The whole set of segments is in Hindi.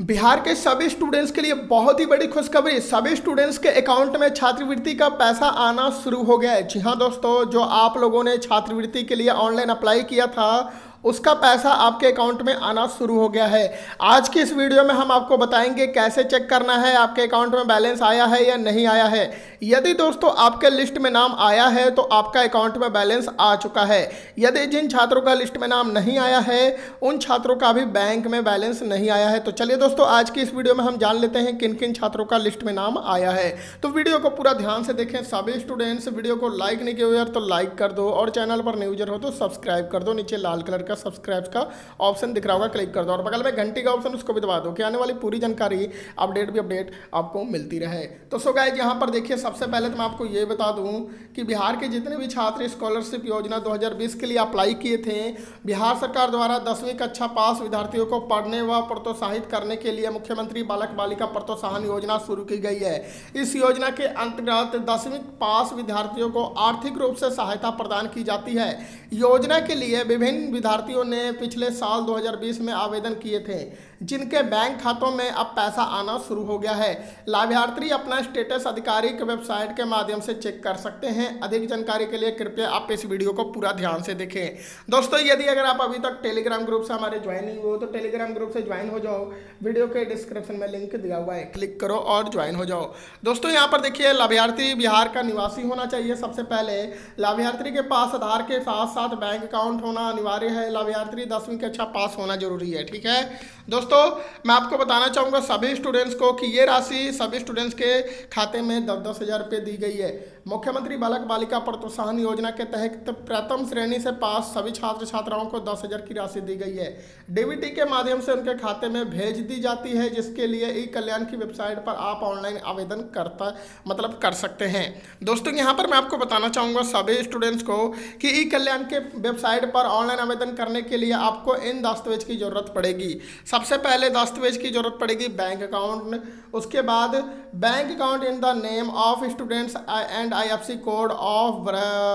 बिहार के सभी स्टूडेंट्स के लिए बहुत ही बड़ी खुशखबरी। सभी स्टूडेंट्स के अकाउंट में छात्रवृत्ति का पैसा आना शुरू हो गया है। जी हाँ दोस्तों, जो आप लोगों ने छात्रवृत्ति के लिए ऑनलाइन अप्लाई किया था, उसका पैसा आपके अकाउंट में आना शुरू हो गया है। आज की इस वीडियो में हम आपको बताएँगे कैसे चेक करना है, आपके अकाउंट में बैलेंस आया है या नहीं आया है। यदि दोस्तों आपके लिस्ट में नाम आया है तो आपका अकाउंट में बैलेंस आ चुका है। यदि जिन छात्रों का लिस्ट में नाम नहीं आया है, उन छात्रों का भी बैंक में बैलेंस नहीं आया है। तो चलिए दोस्तों, आज की इस वीडियो में हम जान लेते हैं किन किन छात्रों का लिस्ट में नाम आया है। तो वीडियो को पूरा ध्यान से देखें, सभी स्टूडेंट्स, वीडियो को लाइक नहीं हुए तो लाइक कर दो और चैनल पर न्यूजर हो तो सब्सक्राइब कर दो। नीचे लाल कलर का सब्सक्राइब का ऑप्शन दिख रहा होगा, क्लिक कर दो और बगल में घंटी का ऑप्शन, उसको भी दबा दो कि आने वाली पूरी जानकारी, अपडेट भी अपडेट आपको मिलती रहे। तो सो गाइज़ यहाँ पर देखिए सबसे पहले तो मैं आपको ये बता दूँ कि बिहार के जितने भी छात्र स्कॉलरशिप योजना 2020 के लिए अप्लाई किए थे, बिहार सरकार द्वारा दसवीं कक्षा पास विद्यार्थियों को पढ़ने व प्रोत्साहित करने के लिए मुख्यमंत्री बालक बालिका प्रोत्साहन योजना शुरू की गई है। इस योजना के अंतर्गत दसवीं पास विद्यार्थियों को आर्थिक रूप से सहायता प्रदान की जाती है। योजना के लिए विभिन्न विद्यार्थियों ने पिछले साल 2020 में आवेदन किए थे। जिनके बैंक खातों में अब पैसा आना शुरू हो गया है। लाभार्थी अपना स्टेटस आधिकारिक वेबसाइट के माध्यम से चेक कर सकते हैं। अधिक जानकारी के लिए कृपया आप इस वीडियो को पूरा ध्यान से देखें। दोस्तों, यदि अगर आप अभी तक टेलीग्राम ग्रुप से हमारे ज्वाइन नहीं हो तो टेलीग्राम ग्रुप से ज्वाइन हो जाओ। वीडियो के डिस्क्रिप्शन में लिंक दिया हुआ है। क्लिक करो और ज्वाइन हो जाओ। दोस्तों, यहाँ पर देखिए, लाभार्थी बिहार का निवासी होना चाहिए सबसे पहले। लाभार्थी के पास आधार के साथ साथ बैंक अकाउंट होना अनिवार्य है। लाभार्थी दसवीं कक्षा पास होना ज़रूरी है, ठीक है? दोस्तों मैं आपको बताना चाहूँगा सभी स्टूडेंट्स को कि ये राशि सभी स्टूडेंट्स के खाते में दस दस हज़ार रुपये दी गई है। मुख्यमंत्री बालक बालिका प्रोत्साहन योजना के तहत प्रथम श्रेणी से पास सभी छात्र छात्राओं को दस हज़ार की राशि दी गई है। डीबीटी के माध्यम से उनके खाते में भेज दी जाती है, जिसके लिए ई कल्याण की वेबसाइट पर आप ऑनलाइन आवेदन करता मतलब कर सकते हैं। दोस्तों, यहाँ पर मैं आपको बताना चाहूँगा सभी स्टूडेंट्स को कि ई कल्याण के वेबसाइट पर ऑनलाइन आवेदन करने के लिए आपको इन दस्तावेज़ की ज़रूरत पड़ेगी। सबसे पहले दस्तावेज़ की ज़रूरत पड़ेगी बैंक अकाउंट उसके बाद bank account in the name of students and IFSC code of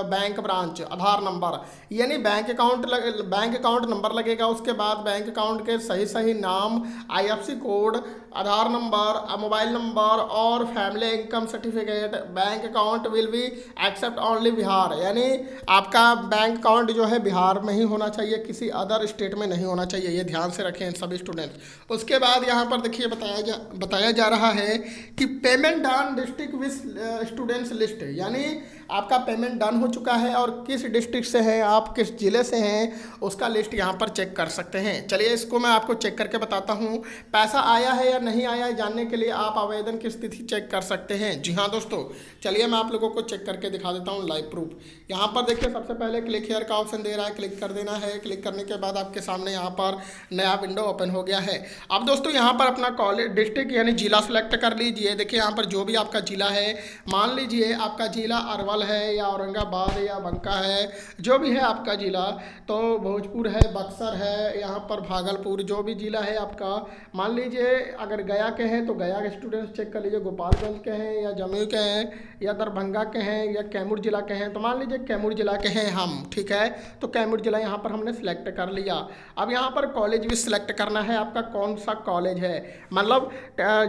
bank branch Aadhaar number यानी bank account bank account number लगेगा। उसके बाद बैंक अकाउंट के सही सही नाम IFSC code Aadhaar number mobile number और family income certificate, bank account will be accept only Bihar. यानी आपका बैंक अकाउंट जो है बिहार में ही होना चाहिए, किसी अदर स्टेट में नहीं होना चाहिए, ये ध्यान से रखें सभी स्टूडेंट्स उसके बाद यहाँ पर देखिए बताया जा बताया जा रहा है कि payment done district with students list यानी आपका पेमेंट डन हो चुका है और किस डिस्ट्रिक्ट से हैं, आप किस ज़िले से हैं, उसका लिस्ट यहाँ पर चेक कर सकते हैं। चलिए इसको मैं आपको चेक करके बताता हूँ, पैसा आया है या नहीं आया है जानने के लिए आप आवेदन की स्थिति चेक कर सकते हैं। जी हाँ दोस्तों, चलिए मैं आप लोगों को चेक करके दिखा देता हूँ लाइव प्रूफ यहाँ पर देखिए, सबसे पहले क्लिक हेयर का ऑप्शन दे रहा है क्लिक कर देना है। क्लिक करने के बाद आपके सामने यहाँ पर नया विंडो ओपन हो गया है। अब दोस्तों, यहाँ पर अपना कॉलेज डिस्ट्रिक्ट यानी जिला सेलेक्ट कर लीजिए। देखिए, यहाँ पर जो भी आपका जिला है, मान लीजिए आपका जिला अरवल है या औरंगाबाद या बंका है, जो भी है आपका ज़िला तो भोजपुर है, बक्सर है, यहाँ पर भागलपुर, जो भी ज़िला है आपका, मान लीजिए अगर गया के हैं तो गया के स्टूडेंट्स चेक कर लीजिए, गोपालगंज के हैं या जमुई के हैं, या दरभंगा के हैं, या कैमूर ज़िला के हैं तो मान लीजिए कैमूर ज़िला के हैं हम, ठीक है? तो कैमूर ज़िला यहाँ पर हमने सेलेक्ट कर लिया। अब यहाँ पर कॉलेज भी सिलेक्ट करना है, आपका कौन सा कॉलेज है? मतलब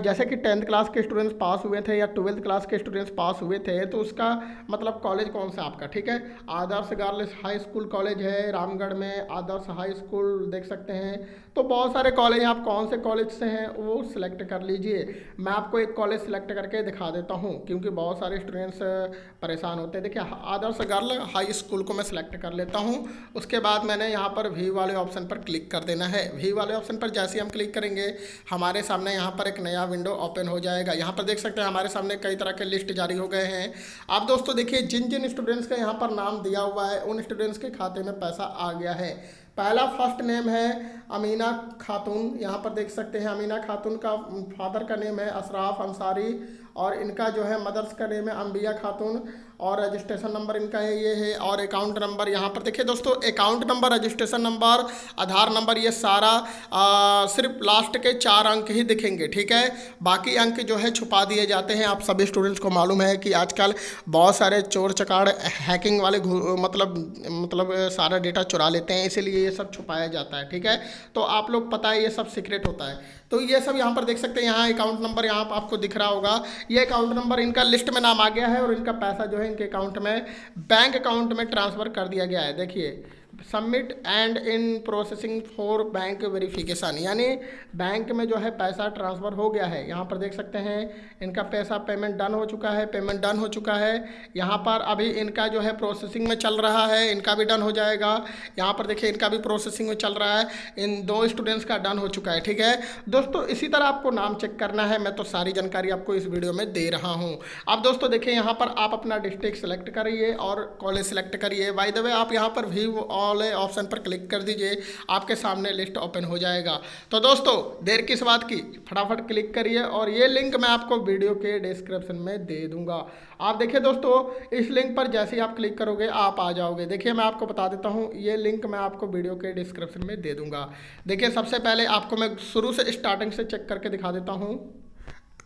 जैसे कि टेंथ क्लास के स्टूडेंट्स पास हुए थे या ट्वेल्थ क्लास के स्टूडेंट्स पास हुए थे तो उसका मतलब कॉलेज कौन सा आपका? ठीक है? Adarsh girls high school college है, रामगढ़ में आदर्श हाई स्कूल देख सकते हैं। तो बहुत सारे कॉलेज आप कौन से कॉलेज से हैं, वो सिलेक्ट कर लीजिए। मैं आपको एक कॉलेज सिलेक्ट करके दिखा देता हूँ, क्योंकि बहुत सारे स्टूडेंट्स परेशान होते हैं। देखिए, आदर्श गर्ल हाई स्कूल को मैं सिलेक्ट कर लेता हूँ। उसके बाद मैंने यहाँ पर वी वाले ऑप्शन पर क्लिक कर देना है। वी वाले ऑप्शन पर जैसे हम क्लिक करेंगे, हमारे सामने यहाँ पर एक नया विंडो ओपन हो जाएगा। यहाँ पर देख सकते हैं, हमारे सामने कई तरह के लिस्ट जारी हो गए हैं। आप दोस्तों देखिए, जिन जिन स्टूडेंट्स का यहाँ पर नाम दिया हुआ है, उन स्टूडेंट्स के खाते में पैसा आ गया है। पहला फ़र्स्ट नेम है अमीना खातून। यहाँ पर देख सकते हैं, अमीना खातून का फादर का नेम है अशराफ अंसारी। और इनका जो है मदर्स का नेम है अम्बिया खातून और रजिस्ट्रेशन नंबर इनका है ये है और अकाउंट नंबर यहाँ पर देखिए दोस्तों account number registration number Aadhaar number ये सारा आ, सिर्फ़ लास्ट के चार अंक ही दिखेंगे ठीक है? बाकी अंक जो है छुपा दिए जाते हैं। आप सभी स्टूडेंट्स को मालूम है कि आजकल बहुत सारे चोर चकाड़ हैकिंग वाले मतलब मतलब सारा डेटा चुरा लेते हैं इसीलिए ये सब छुपाया जाता है ठीक है? तो आप लोग पता है ये सब सीक्रेट होता है। तो ये सब यहाँ पर देख सकते हैं यहाँ अकाउंट नंबर यहाँ पर आपको दिख रहा होगा। ये अकाउंट नंबर इनका लिस्ट में नाम आ गया है और इनका पैसा जो है इनके अकाउंट में बैंक अकाउंट में ट्रांसफ़र कर दिया गया है। देखिए submit and in processing for bank verification यानी बैंक में जो है पैसा ट्रांसफ़र हो गया है। यहाँ पर देख सकते हैं, इनका पैसा पेमेंट डन हो चुका है पेमेंट डन हो चुका है। यहाँ पर अभी इनका जो है प्रोसेसिंग में चल रहा है, इनका भी डन हो जाएगा। यहाँ पर देखिए, इनका भी प्रोसेसिंग में चल रहा है। इन दो स्टूडेंट्स का डन हो चुका है, ठीक है? दोस्तों, इसी तरह आपको नाम चेक करना है। मैं तो सारी जानकारी आपको इस वीडियो में दे रहा हूँ। अब दोस्तों, देखिए, यहाँ पर आप अपना डिस्ट्रिक्ट सेलेक्ट करिए और कॉलेज सेलेक्ट करिए। बाई द वे आप यहाँ पर व्यू वाले ऑप्शन पर क्लिक कर दीजिए, आपके सामने लिस्ट ओपन हो जाएगा। तो दोस्तों, देर किस बात की? फटाफट क्लिक करिए और ये लिंक मैं आपको वीडियो के डिस्क्रिप्शन में दे दूँगा। आप देखिए दोस्तों, इस लिंक पर जैसे ही आप क्लिक करोगे, आप आ जाओगे। देखिए, मैं आपको बता देता हूँ, ये लिंक मैं आपको वीडियो के डिस्क्रिप्शन में दे दूँगा। देखिए, सबसे पहले आपको मैं शुरू से स्टार्टिंग से चेक करके दिखा देता हूँ।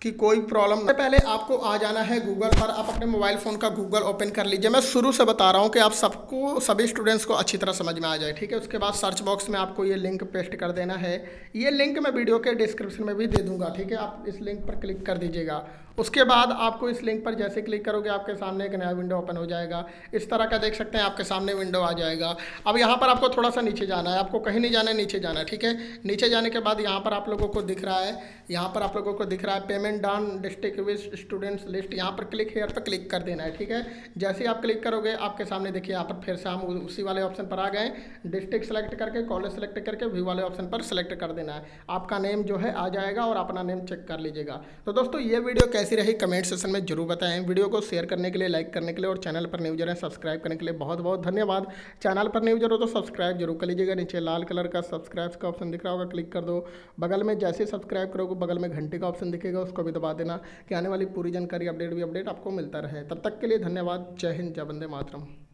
कि कोई प्रॉब्लम नहीं पहले आपको आ जाना है गूगल पर। आप अपने मोबाइल फ़ोन का गूगल ओपन कर लीजिए। मैं शुरू से बता रहा हूँ कि आप सबको, सभी स्टूडेंट्स को अच्छी तरह समझ में आ जाए, ठीक है? उसके बाद सर्च बॉक्स में आपको ये लिंक पेस्ट कर देना है। ये लिंक मैं वीडियो के डिस्क्रिप्शन में भी दे दूँगा, ठीक है? आप इस लिंक पर क्लिक कर दीजिएगा। उसके बाद आपको इस लिंक पर जैसे क्लिक करोगे, आपके सामने एक नया विंडो ओपन हो जाएगा। इस तरह का देख सकते हैं, आपके सामने विंडो आ जाएगा। अब यहाँ पर आपको थोड़ा सा नीचे जाना है। आपको कहीं नहीं जाना है, नीचे जाना है, ठीक है? नीचे जाने के बाद यहाँ पर आप लोगों को दिख रहा है। यहाँ पर आप लोगों को दिख रहा है payment down district wise students list यहाँ पर क्लिक हेयर पर क्लिक कर देना है, ठीक है? जैसे ही आप क्लिक करोगे, आपके सामने देखिए, यहाँ पर फिर से हम उसी वाले ऑप्शन पर आ गए डिस्ट्रिक्ट सेलेक्ट करके कॉलेज सेलेक्ट करके व्यू वाले ऑप्शन पर सेलेक्ट कर देना है। आपका नेम जो है, आ जाएगा और अपना नेम चेक कर लीजिएगा। तो दोस्तों, ये वीडियो कैसी रही कमेंट सेक्शन में ज़रूर बताएँ। वीडियो को शेयर करने के लिए लाइक करने के लिए और चैनल पर न्यूजर हैं सब्सक्राइब करने के लिए बहुत बहुत धन्यवाद। चैनल पर न्यूजर हो तो सब्सक्राइब ज़रूर कर लीजिएगा। नीचे लाल कलर का सब्सक्राइब का ऑप्शन दिख रहा होगा क्लिक कर दो। बगल में जैसे सब्सक्राइब करोगे, बगल में घंटे का ऑप्शन दिखेगा, उसको भी दबा देना। कि आने वाली पूरी जानकारी, अपडेट भी अपडेट आपको मिलता रहे। तब तक के लिए धन्यवाद। जय हिंद, जय बंदे मातरम।